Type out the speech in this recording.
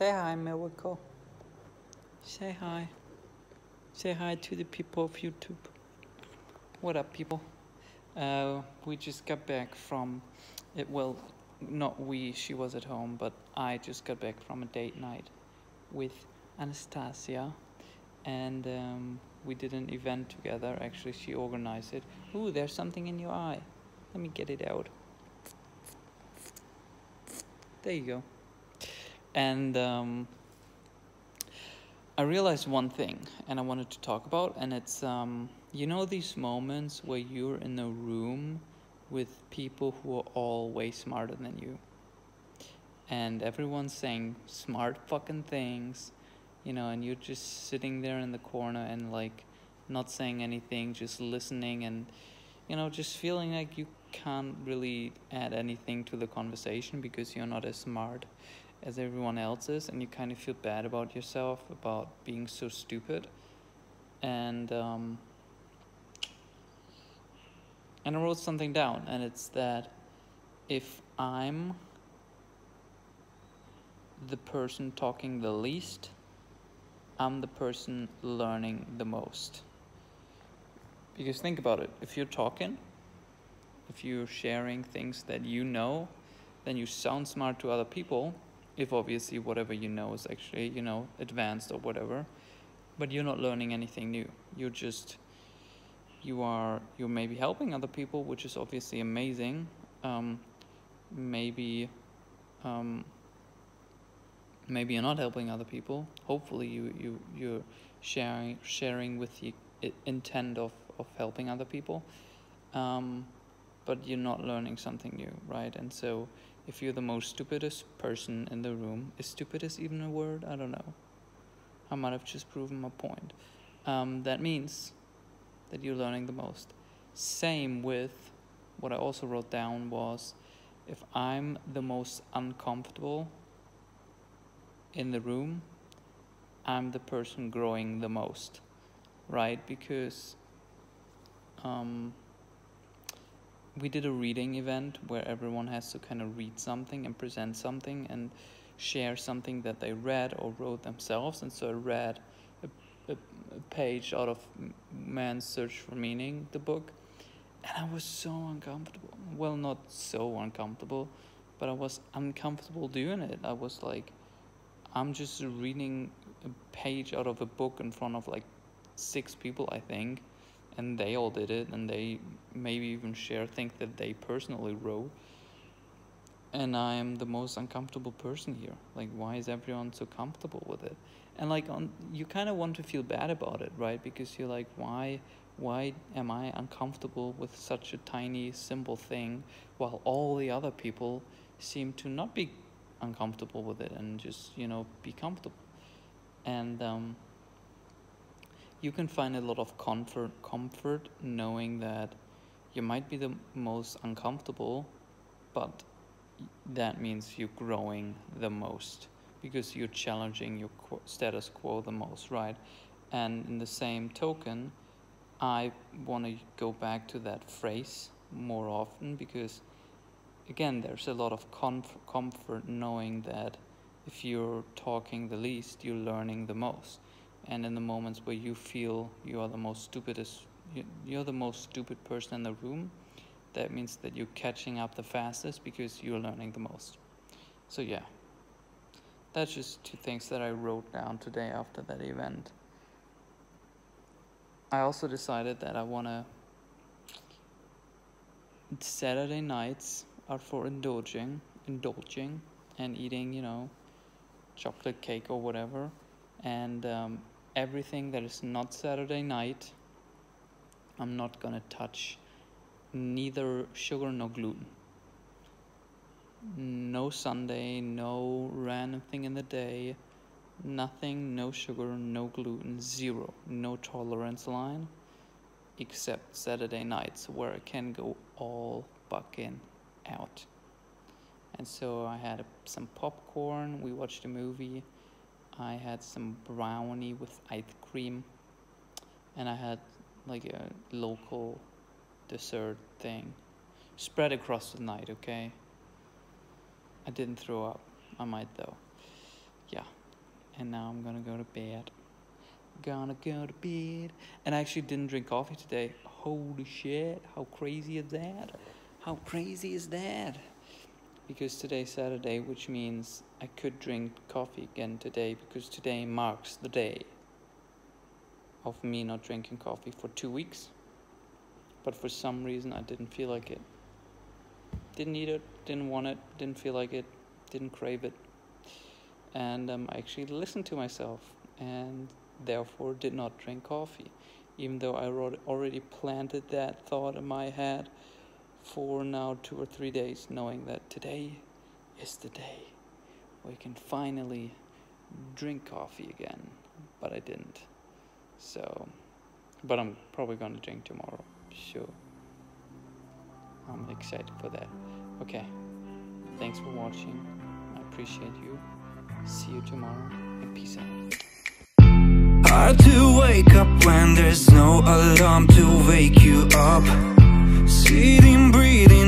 Say hi, Miracle. Say hi. Say hi to the people of YouTube. What up, people? Uh, we just got back from it. Well, not we, she was at home, but I just got back from a date night with Anastasia. And um, we did an event together. Actually, she organized it. Ooh, there's something in your eye. Let me get it out. There you go. And um, I realized one thing, and I wanted to talk about, and it's um, you know these moments where you're in a room with people who are all way smarter than you, and everyone's saying smart fucking things, you know, and you're just sitting there in the corner and like not saying anything, just listening, and you know, just feeling like you can't really add anything to the conversation because you're not as smart as everyone else is and you kind of feel bad about yourself about being so stupid and um, and I wrote something down and it's that if I'm the person talking the least I'm the person learning the most because think about it if you're talking if you're sharing things that you know, then you sound smart to other people. If obviously whatever you know is actually, you know, advanced or whatever, but you're not learning anything new. You're just, you are, you're maybe helping other people, which is obviously amazing. Um, maybe, um, maybe you're not helping other people. Hopefully you, you, you're sharing, sharing with the intent of, of helping other people. Um, but you're not learning something new, right? And so if you're the most stupidest person in the room, is stupidest even a word? I don't know. I might have just proven my point. Um, that means that you're learning the most. Same with what I also wrote down was if I'm the most uncomfortable in the room, I'm the person growing the most, right? Because um, we did a reading event where everyone has to kind of read something and present something and share something that they read or wrote themselves. And so I read a, a, a page out of Man's Search for Meaning, the book, and I was so uncomfortable. Well, not so uncomfortable, but I was uncomfortable doing it. I was like, I'm just reading a page out of a book in front of like six people, I think and they all did it and they maybe even share things that they personally wrote. And i am the most uncomfortable person here. Like why is everyone so comfortable with it? And like on you kind of want to feel bad about it right? Because you're like why why am i uncomfortable with such a tiny simple thing while all the other people seem to not be uncomfortable with it and just you know be comfortable? And um you can find a lot of comfort comfort knowing that you might be the most uncomfortable but that means you're growing the most because you're challenging your status quo the most right? And in the same token i want to go back to that phrase more often because again there's a lot of comf- comfort knowing that if you're talking the least you're learning the most and in the moments where you feel you are the most stupidest you're the most stupid person in the room that means that you're catching up the fastest because you're learning the most. So yeah. That's just two things that i wrote down today after that event. I also decided that i want to saturday nights are for indulging indulging and eating you know chocolate cake or whatever and um, everything that is not Saturday night, I'm not gonna touch neither sugar nor gluten. No Sunday, no random thing in the day, nothing, no sugar, no gluten, zero, no tolerance line, except Saturday nights where I can go all bucking out. And so I had some popcorn, we watched a movie I had some brownie with ice cream, and I had like a local dessert thing spread across the night, okay? I didn't throw up. I might though. yeah. And now I'm gonna go to bed. Gonna go to bed. And I actually didn't drink coffee today. Holy shit, how crazy is that? How crazy is that? Because today's Saturday, which means I could drink coffee again today because today marks the day of me not drinking coffee for two weeks. But for some reason, I didn't feel like it. Didn't need it, didn't want it, didn't feel like it, didn't crave it. And um, I actually listened to myself and therefore did not drink coffee, even though I already planted that thought in my head for now two or three days, knowing that today is the day we can finally drink coffee again. But I didn't. So, but I'm probably going to drink tomorrow. Sure. I'm excited for that. Okay. Thanks for watching. I appreciate you. See you tomorrow and peace out. Hard to wake up when there's no alarm to wake you up. Sitting, breathing,